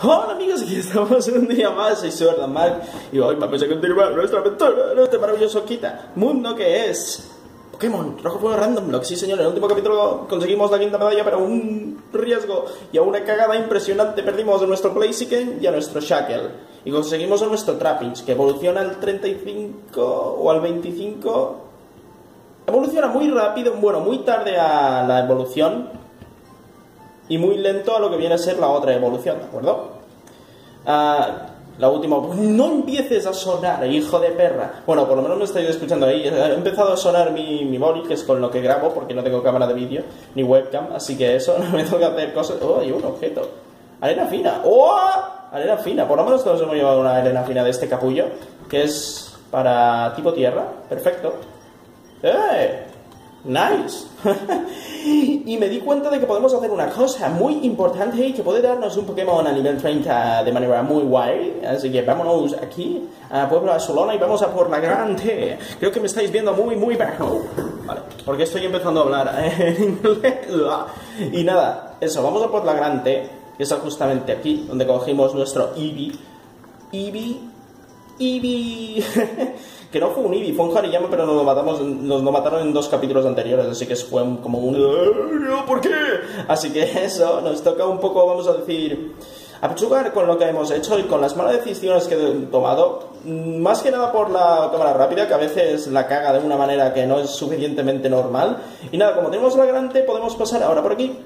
Hola amigos, aquí estamos un día más, soy Sordan Mark y hoy vamos a continuar nuestra aventura en este maravilloso quita mundo que es Pokémon Rojo Fuego Random Block. Sí señor, en el último capítulo conseguimos la quinta medalla, pero un riesgo y a una cagada impresionante perdimos a nuestro Blaziken y a nuestro Shackle. Y conseguimos a nuestro Trapinch, que evoluciona al 35 o al 25. Evoluciona muy rápido, bueno, muy tarde a la evolución, y muy lento a lo que viene a ser la otra evolución, ¿de acuerdo? Ah, la última... No empieces a sonar, hijo de perra. Bueno, por lo menos me estáis escuchando ahí. He empezado a sonar mi, mi móvil, que es con lo que grabo, porque no tengo cámara de vídeo, ni webcam, así que eso, no me que hacer cosas... ¡Oh, hay un objeto! ¡Arena fina! ¡Oh! Arena fina. Por lo menos todos hemos llevado una arena fina de este capullo, que es para tipo tierra. Perfecto. ¡Eh! Nice. y me di cuenta de que podemos hacer una cosa muy importante y que puede darnos un Pokémon a nivel 30 de manera muy guay. Así que vámonos aquí a Pueblo de Solona y vamos a por la grande. Creo que me estáis viendo muy, muy bajo. Vale, porque estoy empezando a hablar en inglés. Y nada, eso, vamos a por la grande, que está justamente aquí, donde cogimos nuestro Eevee. Eevee. Eevee. que no fue un Eevee, fue un Hariyama, pero nos lo, matamos, nos lo mataron en dos capítulos anteriores, así que fue como un... ¿Por qué? Así que eso, nos toca un poco, vamos a decir, apechugar con lo que hemos hecho y con las malas decisiones que he tomado, más que nada por la cámara rápida, que a veces la caga de una manera que no es suficientemente normal. Y nada, como tenemos la grande, podemos pasar ahora por aquí,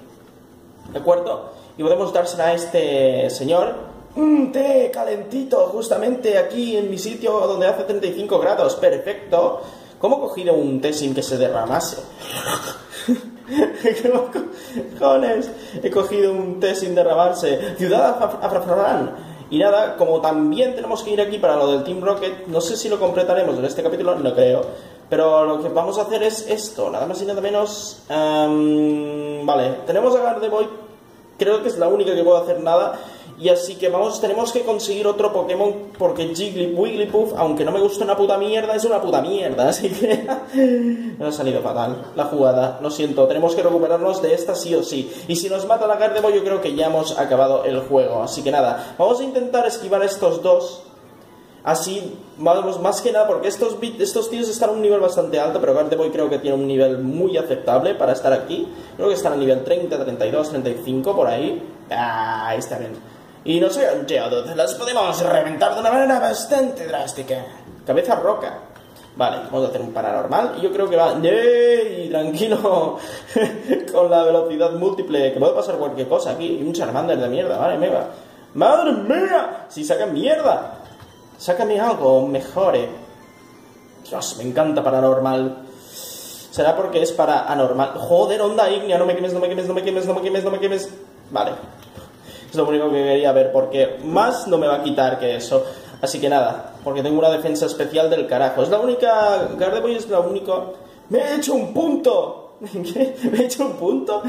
¿de acuerdo? Y podemos dársela a este señor, un té calentito justamente aquí en mi sitio donde hace 35 grados. Perfecto. ¿Cómo he cogido un té sin que se derramase? cojones? He cogido un té sin derramarse. Ciudad Afrafrán. Y nada, como también tenemos que ir aquí para lo del Team Rocket, no sé si lo completaremos en este capítulo, no creo. Pero lo que vamos a hacer es esto, nada más y nada menos. vale, tenemos a Gardevoir, creo que es la única que puedo hacer nada. Y así que vamos, tenemos que conseguir otro Pokémon porque Jigglypuff, Wigglypuff, aunque no me gusta una puta mierda, es una puta mierda. Así que me ha salido fatal la jugada. Lo siento, tenemos que recuperarnos de esta sí o sí. Y si nos mata la Gardevoir, yo creo que ya hemos acabado el juego. Así que nada, vamos a intentar esquivar estos dos. Así, vamos, más que nada, porque estos, estos tíos están a un nivel bastante alto, pero Gardevoir creo que tiene un nivel muy aceptable para estar aquí. Creo que están a nivel 30, 32, 35, por ahí. Ah, está bien. Y no sé, Geodude, las podemos reventar de una manera bastante drástica. Cabeza roca. Vale, vamos a hacer un paranormal. Y yo creo que va. ¡Yay! Tranquilo. Con la velocidad múltiple. Que puede pasar cualquier cosa aquí. Y un Charmander de mierda. Vale, me va. ¡Madre mía! Si sacan mierda. Sácame algo mejor. Eh. Dios, me encanta paranormal. Será porque es para anormal. Joder, onda ignea. No me quemes, no me quemes, no me quemes, no me quemes, no me quemes. Vale. Es lo único que quería ver, porque más no me va a quitar que eso. Así que nada, porque tengo una defensa especial del carajo. Es la única... Gardevoir es la única... ¡Me he hecho un punto! ¿Qué? ¿Me he hecho un punto?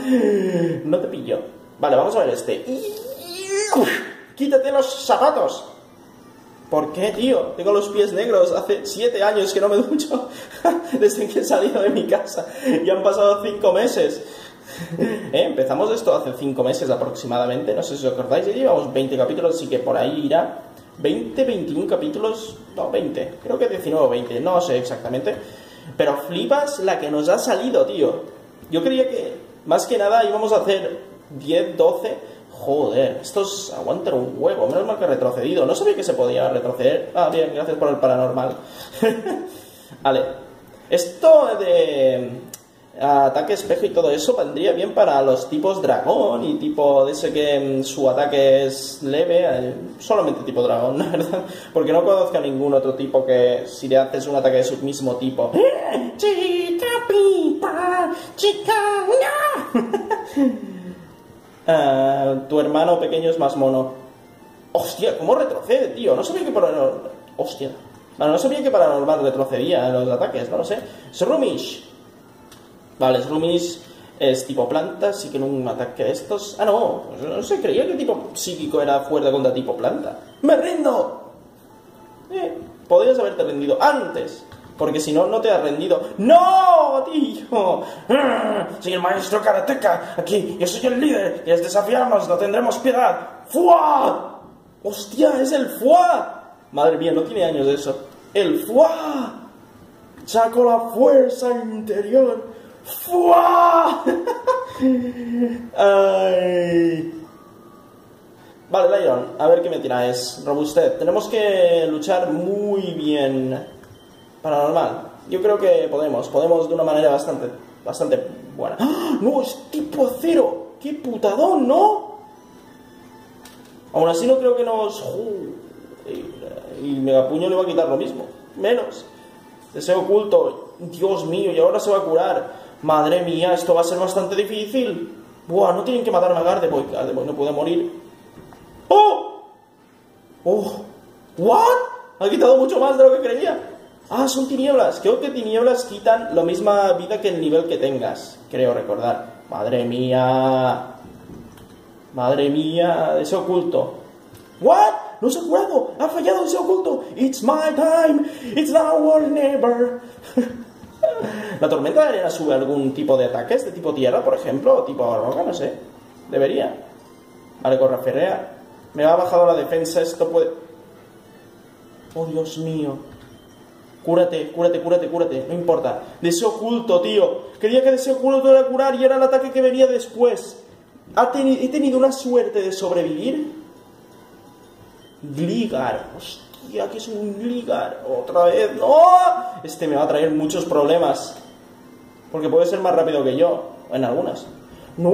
No te pillo. Vale, vamos a ver este. ¡Quítate los zapatos! ¿Por qué, tío? Tengo los pies negros. Hace siete años que no me ducho desde que he salido de mi casa. Y han pasado cinco meses. ¿Eh? Empezamos esto hace 5 meses aproximadamente, no sé si os acordáis, ya llevamos 20 capítulos, así que por ahí irá 20, 21 capítulos, no, 20, creo que 19 o 20, no sé exactamente. Pero flipas la que nos ha salido, tío. Yo creía que más que nada íbamos a hacer 10, 12. Joder, estos aguantan un huevo. Menos mal que retrocedido. No sabía que se podía retroceder. Ah, bien, gracias por el paranormal. vale. Esto de ataque espejo y todo eso vendría bien para los tipos dragón y tipo de ese que mm, su ataque es leve, eh, solamente tipo dragón, ¿verdad? Porque no conozco a ningún otro tipo que si le haces un ataque de su mismo tipo. ¡Chica, pipa! ¡Chica, uh, tu hermano pequeño es más mono. Hostia, ¿cómo retrocede, tío? No sabía que para... Hostia. Bueno, no sabía que para normal retrocedía los ataques, no lo sé. Srumish. Vale, Slumis es tipo planta, sí que en un ataque de estos... Ah, no, no sé, creía que tipo psíquico era fuerte contra tipo planta. ¡Me rindo! Eh, podrías haberte rendido antes, porque si no, no te has rendido. ¡No, tío! Soy el maestro karateca aquí, yo soy el líder, y es desafiarnos, no tendremos piedad. ¡Fua! ¡Hostia! ¡Es el FUA! Madre mía, no tiene años de eso. ¡El FUA! Saco la fuerza interior. ¡Fua! Ay. Vale, Lion, a ver qué me tiráis. Robustez. Tenemos que luchar muy bien. Paranormal. Yo creo que podemos. Podemos de una manera bastante, bastante buena. ¡Ah! ¡No! Es tipo cero. ¡Qué putadón, ¿no? Aún así no creo que nos... Y Megapuño le va a quitar lo mismo. Menos. Deseo oculto. Dios mío, y ahora se va a curar. Madre mía, esto va a ser bastante difícil. Buah, no tienen que matarme a Gardevoir. Gardevoir no puede morir. ¡Oh! ¡Oh! ¿What? Ha quitado mucho más de lo que creía. Ah, son tinieblas. Creo que tinieblas quitan la misma vida que el nivel que tengas. Creo recordar. Madre mía. Madre mía, ese oculto. ¿What? No se ha curado. Ha fallado ese oculto. It's my time. It's now or never. ¿La tormenta de arena sube algún tipo de ataques de tipo tierra, por ejemplo? O tipo roca, no sé. Debería. Vale, corra ferrea. Me ha bajado la defensa, esto puede... Oh, Dios mío. Cúrate, cúrate, cúrate, cúrate. No importa. Deseo oculto, tío. Quería que deseo oculto era curar y era el ataque que venía después. he tenido una suerte de sobrevivir. Gligar. Hostia, que es un Gligar. Otra vez. ¡No! Este me va a traer muchos problemas. Porque puede ser más rápido que yo. En algunas. No.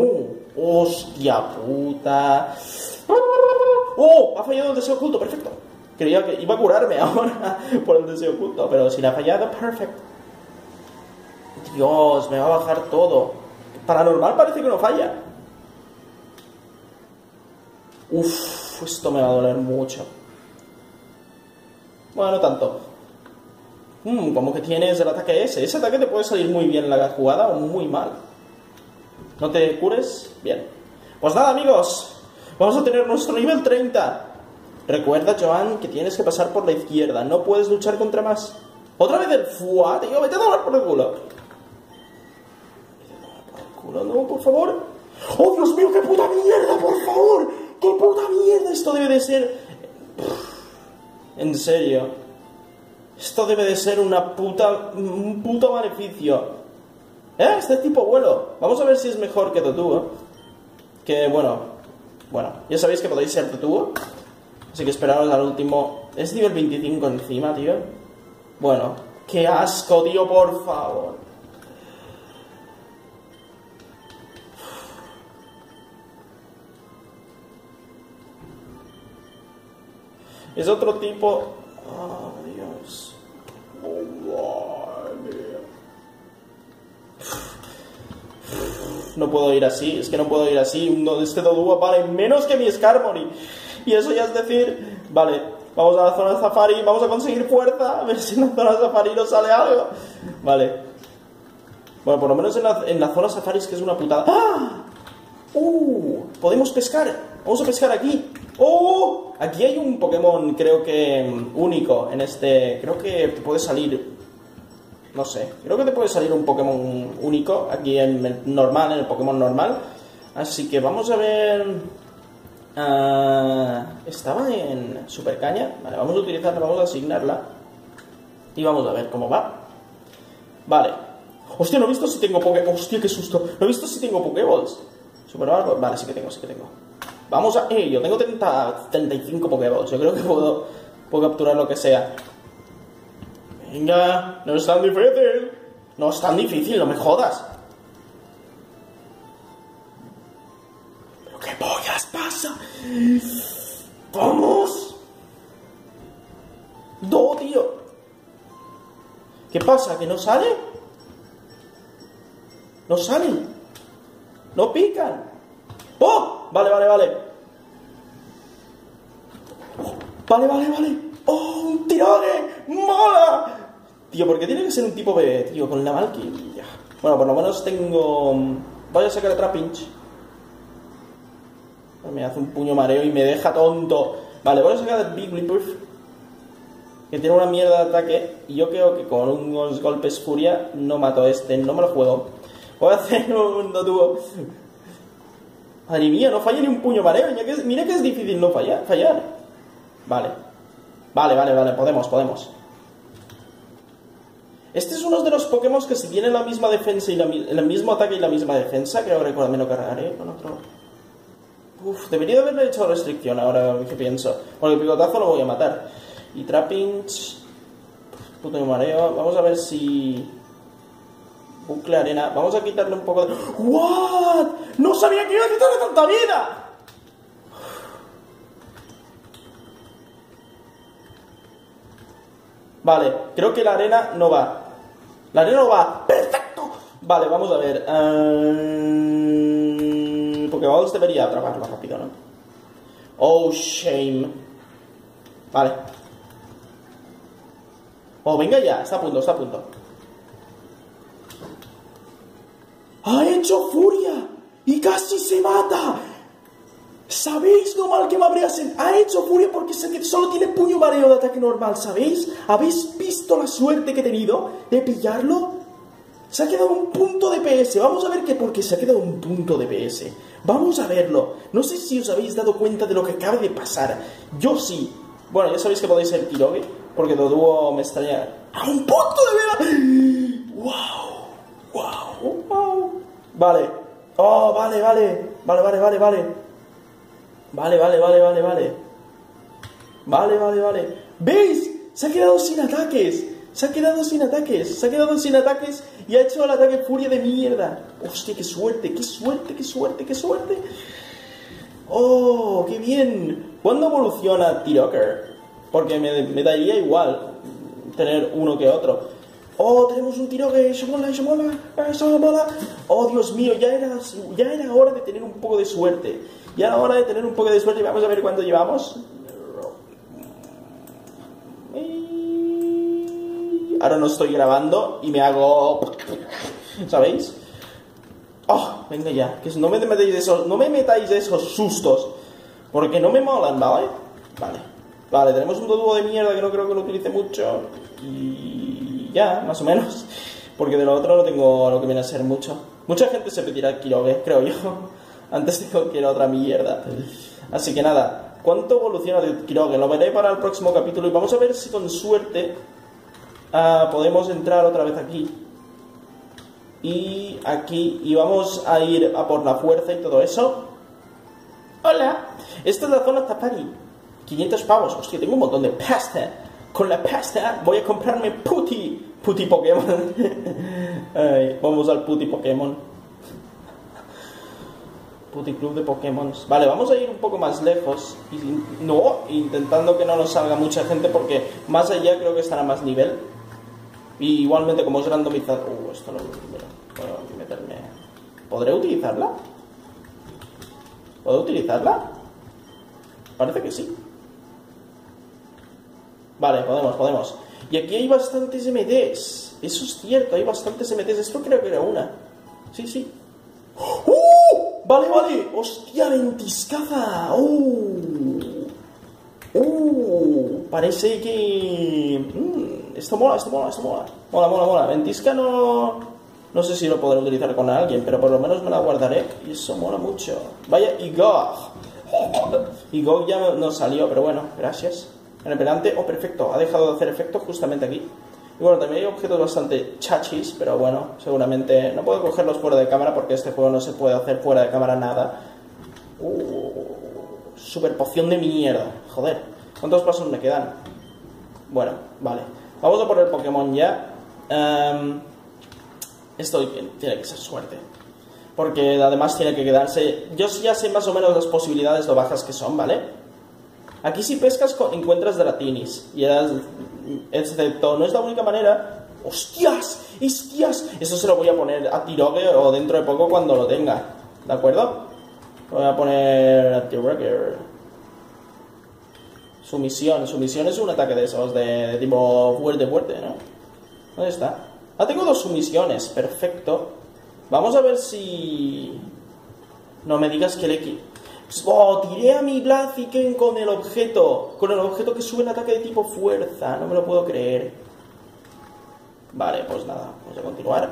Hostia puta. ¡Oh! Ha fallado el deseo oculto, perfecto. Creía que iba a curarme ahora por el deseo oculto, pero si le ha fallado, perfecto. Dios, me va a bajar todo. Paranormal parece que no falla. Uf, esto me va a doler mucho. Bueno, no tanto. Hmm, como que tienes el ataque ese. Ese ataque te puede salir muy bien en la jugada o muy mal. ¿No te cures? Bien. Pues nada, amigos. Vamos a tener nuestro nivel 30. Recuerda, Joan, que tienes que pasar por la izquierda. No puedes luchar contra más. Otra vez el fuá, tío. Vete a tomar por el culo. A por el culo, no, por favor. ¡Oh, Dios mío, qué puta mierda, por favor! ¡Qué puta mierda! Esto debe de ser... En serio. Esto debe de ser una puta... un puto maleficio. ¿Eh? Este tipo vuelo. Vamos a ver si es mejor que Totuo. Que, bueno, bueno, ya sabéis que podéis ser tubo. Así que esperaros al último. Es nivel 25 encima, tío. Bueno, qué asco, tío, por favor. Es otro tipo. Oh, Dios. No puedo ir así, es que no puedo ir así, este Dodua vale menos que mi Skarmory. Y eso ya es decir, vale, vamos a la zona Safari, vamos a conseguir fuerza, a ver si en la zona Safari nos sale algo. Vale. Bueno, por lo menos en la, en la zona Safari es que es una putada. ¡Ah! ¡Uh! Podemos pescar. Vamos a pescar aquí. ¡Oh! Aquí hay un Pokémon, creo que mm, único en este. Creo que puede salir no sé, creo que te puede salir un Pokémon único aquí en el normal, en el Pokémon normal. Así que vamos a ver... Ah, estaba en Super Caña. Vale, vamos a utilizarla, vamos a asignarla. Y vamos a ver cómo va. Vale. Hostia, no he visto si tengo Pokéballs. Hostia, qué susto. No he visto si tengo Pokéballs. Super Vale, sí que tengo, sí que tengo. Vamos a... Eh, yo tengo 30, 35 Pokéballs. Yo creo que puedo, puedo capturar lo que sea. Venga, no es tan difícil. No es tan difícil, no me jodas. ¿Pero qué pollas pasa? ¡Vamos! ¡Do, tío! ¿Qué pasa? ¿Que no sale? ¿No salen? ¿No pican? ¡Oh! Vale, vale, vale. Vale, vale, vale. ¡Oh, un tirone! ¡Mola! Tío, ¿por qué tiene que ser un tipo bebé, tío? Con la Valkyria. Bueno, por lo menos tengo... Voy a sacar otra pinch. Me hace un puño mareo y me deja tonto. Vale, voy a sacar el Big Leap Que tiene una mierda de ataque. Y yo creo que con unos golpes furia no mato a este. No me lo juego. Voy a hacer un dúo. Madre mía, no falla ni un puño mareo. mira que es difícil no fallar. fallar. Vale. Vale, vale, vale, podemos, podemos. Este es uno de los Pokémon que si tiene la misma defensa y la, el mismo ataque y la misma defensa, que me lo cargaré con otro. Uf, debería haberle hecho restricción ahora que pienso. Porque el picotazo lo voy a matar. Y Trappings. Puto mareo. Vamos a ver si. Bucle arena. Vamos a quitarle un poco de. ¿What? ¡No sabía que iba a quitarle tanta vida! Vale, creo que la arena no va. La arena no va. ¡Perfecto! Vale, vamos a ver. Um... Porque vamos debería atraparlo rápido, ¿no? Oh, shame. Vale. Oh, venga ya. Está a punto, está a punto. ¡Ha hecho furia! ¡Y casi se mata! ¿Sabéis lo mal que me sentido? Ha hecho furia porque solo tiene puño mareo de ataque normal, ¿sabéis? ¿Habéis visto la suerte que he tenido de pillarlo? Se ha quedado un punto de PS. Vamos a ver qué porque se ha quedado un punto de PS. Vamos a verlo. No sé si os habéis dado cuenta de lo que acaba de pasar. Yo sí. Bueno, ya sabéis que podéis ser Kiroge, porque dúo me extraña. ¡A un punto de vida! ¡Wow! ¡Wow! ¡Wow! Vale. Oh, vale, vale. Vale, vale, vale, vale. Vale, vale, vale, vale, vale. Vale, vale, vale. ¿Veis? Se ha quedado sin ataques. Se ha quedado sin ataques. Se ha quedado sin ataques y ha hecho el ataque furia de mierda. Hostia, qué suerte, qué suerte, qué suerte, qué suerte. Oh, qué bien. ¿Cuándo evoluciona T-Rocker? Porque me, daría igual tener uno que otro. Oh, tenemos un tiro que eso mola, eso mola, eso mola. Oh, Dios mío, ya era, ya era hora de tener un poco de suerte. Y a la hora de tener un poco de suerte, vamos a ver cuánto llevamos. Ahora no estoy grabando y me hago... ¿Sabéis? Oh, venga ya, que no me metáis esos, no me metáis esos sustos, porque no me molan, ¿vale? Vale, vale, tenemos un dúo de mierda que no creo que lo utilice mucho y ya, más o menos, porque de lo otro no tengo lo que viene a ser mucho. Mucha gente se pedirá Kiroge, creo yo antes de cualquier otra mierda. Así que nada, ¿cuánto evoluciona de Kiroge? Lo veré para el próximo capítulo y vamos a ver si con suerte uh, podemos entrar otra vez aquí. Y aquí, y vamos a ir a por la fuerza y todo eso. ¡Hola! Esta es la zona Tapari. 500 pavos. Hostia, tengo un montón de pasta. Con la pasta voy a comprarme puti. Puti Pokémon. vamos al puti Pokémon. Puticlub de Pokémon. Vale, vamos a ir un poco más lejos. No, intentando que no nos salga mucha gente porque más allá creo que estará más nivel. Y igualmente como es randomizado... Uh, esto no... puedo meterme... ¿Podré utilizarla? ¿Puedo utilizarla? Parece que sí. Vale, podemos, podemos. Y aquí hay bastantes MDs. Eso es cierto, hay bastantes MDs. Esto creo que era una. Sí, sí. ¡Uh! Vale, vale. Hostia, ventiscaza. ¡Uh! ¡Uh! Parece que... Mm, esto mola, esto mola, esto mola. Mola, mola, mola. Ventisca no... No sé si lo podré utilizar con alguien, pero por lo menos me la guardaré. Y eso mola mucho. Vaya, Igor. Igor ya no salió, pero bueno, gracias. En el pelante, oh, perfecto. Ha dejado de hacer efecto justamente aquí. Y bueno, también hay objetos bastante chachis, pero bueno, seguramente no puedo cogerlos fuera de cámara porque este juego no se puede hacer fuera de cámara nada. Uh, super poción de mierda. Joder, ¿cuántos pasos me quedan? Bueno, vale. Vamos a poner Pokémon ya. Um, esto tiene que ser suerte. Porque además tiene que quedarse... Yo ya sé más o menos las posibilidades lo bajas que son, ¿vale? Aquí si pescas encuentras Dratinis. Y excepto, no es la única manera. ¡Hostias! ¡Hostias! Eso se lo voy a poner a Tirogue o dentro de poco cuando lo tenga. ¿De acuerdo? Voy a poner a Tirogue. Sumisión. Sumisión es un ataque de esos, de, tipo fuerte, fuerte, ¿no? ¿Dónde está? Ah, tengo dos sumisiones. Perfecto. Vamos a ver si... No me digas que le... Oh, tiré a mi Blaziken con el objeto. Con el objeto que sube el ataque de tipo fuerza. No me lo puedo creer. Vale, pues nada. Vamos a continuar.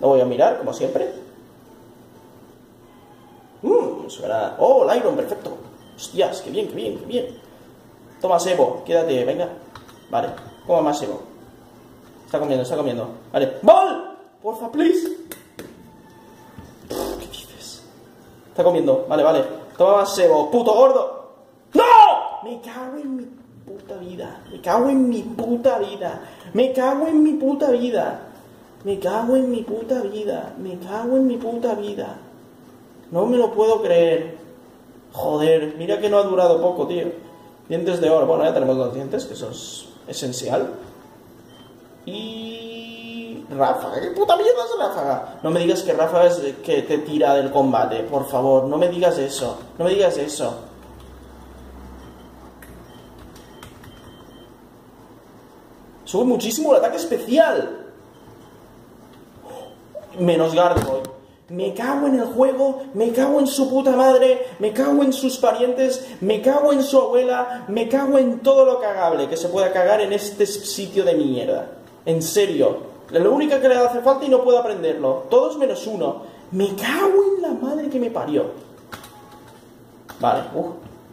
Lo voy a mirar, como siempre. Mmm, suena... Oh, el Iron, perfecto. Hostias, qué bien, qué bien, qué bien. Toma sebo, quédate, venga. Vale, coma más sebo. Está comiendo, está comiendo. Vale, ¡Bol! Porfa, please. ¿Qué dices? Está comiendo, vale, vale. Más sebo, puto gordo. ¡No! Me cago en mi puta vida. Me cago en mi puta vida. Me cago en mi puta vida. Me cago en mi puta vida. Me cago en mi puta vida. No me lo puedo creer. Joder, mira que no ha durado poco, tío. Dientes de oro. Bueno, ya tenemos los dientes, que eso es esencial. Y... Ráfaga. ¿Qué puta mierda es Ráfaga? No me digas que Ráfaga es que te tira del combate. Por favor, no me digas eso. No me digas eso. Sube muchísimo el ataque especial. Menos Gargoyle. Me cago en el juego, me cago en su puta madre, me cago en sus parientes, me cago en su abuela, me cago en todo lo cagable que se pueda cagar en este sitio de mierda. En serio. Lo único que le hace falta y no puedo aprenderlo. Todos menos uno. Me cago en la madre que me parió. Vale, uff.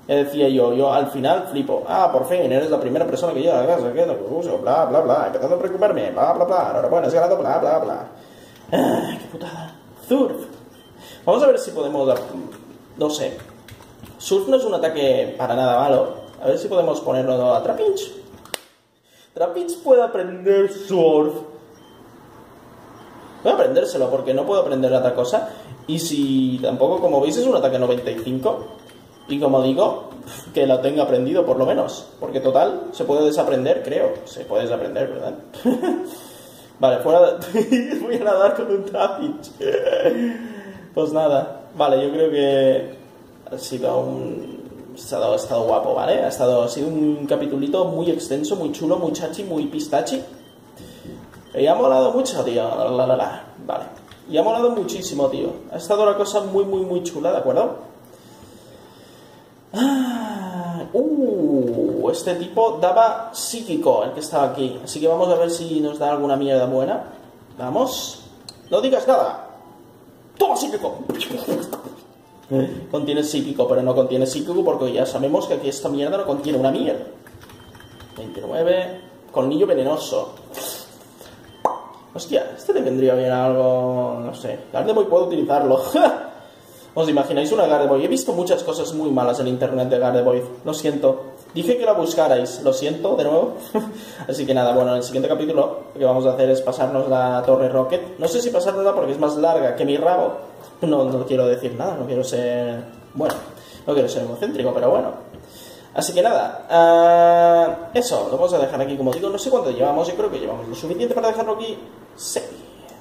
Ya decía yo, yo al final flipo. Ah, por fin, eres la primera persona que llega a casa, que lo que uso, bla, bla, bla. Empezando a preocuparme, bla, bla, bla. Enhorabuena, has ganado, bla, bla, bla. Ah, qué putada. Surf. Vamos a ver si podemos... No sé. Surf no es un ataque para nada malo. A ver si podemos ponerlo a Trapinch. Trapinch puede aprender Surf. Voy a aprendérselo porque no puedo aprender otra cosa. Y si tampoco, como veis, es un ataque 95. Y como digo, que lo tenga aprendido por lo menos. Porque total, se puede desaprender, creo. Se puede desaprender, ¿verdad? Vale, fuera de... Voy a nadar con un Trapinch. pues nada. Vale, yo creo que ha sido un... Ha estado, ha estado guapo, ¿vale? Ha, estado, ha sido un capitulito muy extenso, muy chulo, muy chachi, muy pistachi. Y ha molado mucho, tío. La, la, la. Vale. Y ha molado muchísimo, tío. Ha estado una cosa muy, muy, muy chula, ¿de acuerdo? Ah, uh, este tipo daba psíquico, el que estaba aquí. Así que vamos a ver si nos da alguna mierda buena. Vamos. No digas nada. ¡Toma psíquico! contiene psíquico, pero no contiene psíquico porque ya sabemos que aquí esta mierda no contiene una mierda. 29. Colmillo venenoso. Hostia, este le vendría bien algo. No sé. Gardemoy puedo utilizarlo. ¿Os imagináis una Gardevoir? He visto muchas cosas muy malas en internet de Gardevoir. Lo siento. Dije que la buscarais. Lo siento, de nuevo. Así que nada, bueno, en el siguiente capítulo lo que vamos a hacer es pasarnos la Torre Rocket. No sé si pasárnosla porque es más larga que mi rabo. No, no quiero decir nada, no quiero ser... Bueno, no quiero ser egocéntrico, pero bueno. Así que nada, uh, eso, lo vamos a dejar aquí como digo. No sé cuánto llevamos, yo creo que llevamos lo suficiente para dejarlo aquí. Sí.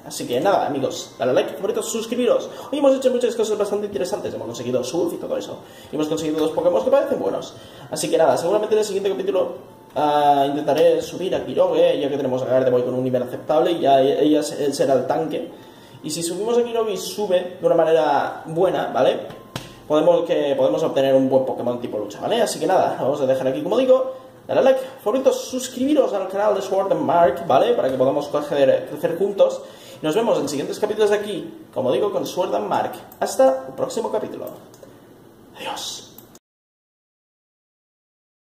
Así que nada, amigos, dale like, favoritos, suscribiros. Hoy hemos hecho muchas cosas bastante interesantes. Hemos conseguido surf y todo eso. Hemos conseguido dos Pokémon que parecen buenos. Así que nada, seguramente en el siguiente capítulo uh, intentaré subir a Kiroge, ya que tenemos a Gardevoir con un nivel aceptable y ya ella será el tanque. Y si subimos a Kiroge y sube de una manera buena, ¿vale? Podemos, que, podemos obtener un buen Pokémon tipo lucha, ¿vale? Así que nada, vamos a dejar aquí como digo. Dale like, favoritos, suscribiros al canal de Sword and Mark, ¿vale? Para que podamos crecer, crecer juntos. Y nos vemos en siguientes capítulos de aquí, como digo, con Sword and Mark. Hasta el próximo capítulo. Adiós.